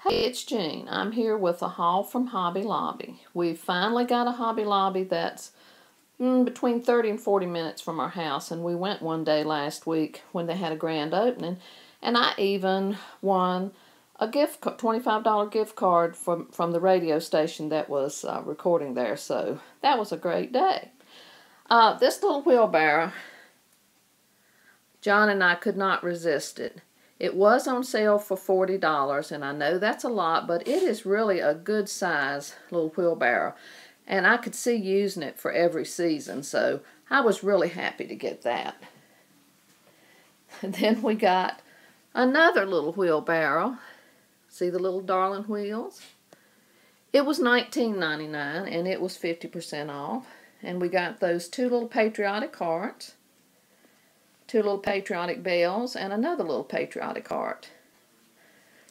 Hey, it's Jean. I'm here with a haul from Hobby Lobby. We finally got a Hobby Lobby that's mm, between 30 and 40 minutes from our house, and we went one day last week when they had a grand opening, and I even won a gift $25 gift card from, from the radio station that was uh, recording there, so that was a great day. Uh, this little wheelbarrow, John and I could not resist it. It was on sale for $40, and I know that's a lot, but it is really a good size little wheelbarrow. And I could see using it for every season, so I was really happy to get that. And then we got another little wheelbarrow. See the little darling wheels? It was $19.99 and it was 50% off. And we got those two little patriotic hearts two little patriotic bells, and another little patriotic heart.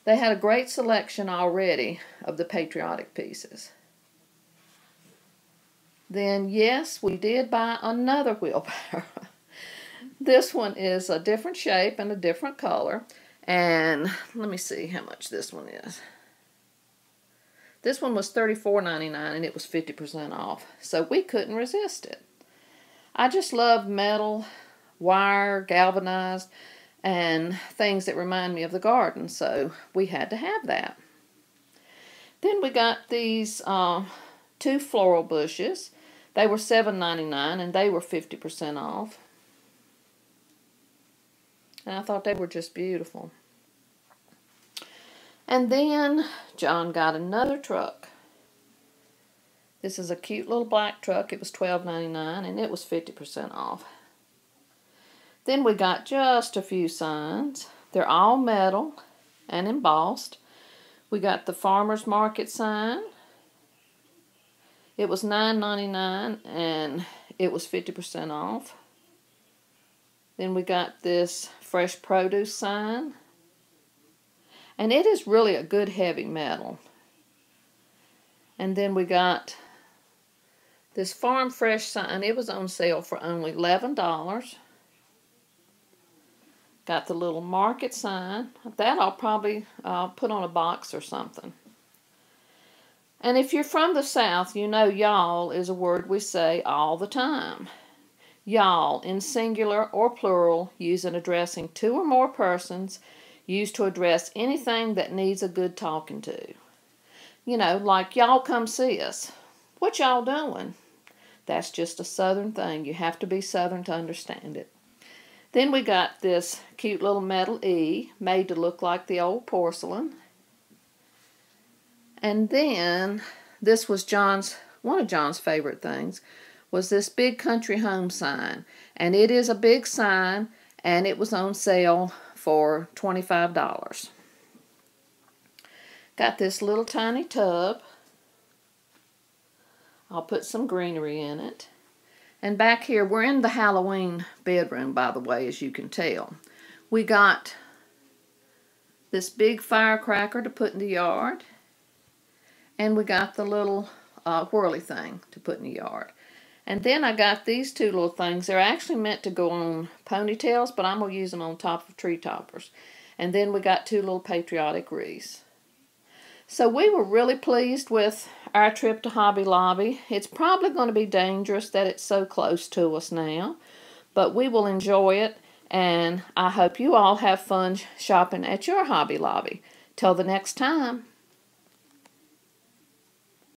They had a great selection already of the patriotic pieces. Then, yes, we did buy another wheelbarrow. this one is a different shape and a different color. And let me see how much this one is. This one was $34.99 and it was 50% off. So we couldn't resist it. I just love metal wire, galvanized, and things that remind me of the garden. So we had to have that. Then we got these uh, two floral bushes. They were $7.99 and they were 50% off. And I thought they were just beautiful. And then John got another truck. This is a cute little black truck. It was $12.99 and it was 50% off. Then we got just a few signs. They're all metal and embossed. We got the farmer's market sign. It was $9.99 and it was 50% off. Then we got this fresh produce sign. And it is really a good heavy metal. And then we got this farm fresh sign. It was on sale for only $11. Got the little market sign. That I'll probably uh, put on a box or something. And if you're from the South, you know y'all is a word we say all the time. Y'all, in singular or plural, used in addressing two or more persons, used to address anything that needs a good talking to. You know, like y'all come see us. What y'all doing? That's just a southern thing. You have to be southern to understand it. Then we got this cute little metal E made to look like the old porcelain. And then this was John's one of John's favorite things was this big country home sign. And it is a big sign and it was on sale for $25. Got this little tiny tub. I'll put some greenery in it. And back here, we're in the Halloween bedroom, by the way, as you can tell. We got this big firecracker to put in the yard. And we got the little uh, whirly thing to put in the yard. And then I got these two little things. They're actually meant to go on ponytails, but I'm going to use them on top of tree toppers. And then we got two little patriotic wreaths. So we were really pleased with our trip to Hobby Lobby. It's probably going to be dangerous that it's so close to us now, but we will enjoy it, and I hope you all have fun shopping at your Hobby Lobby. Till the next time.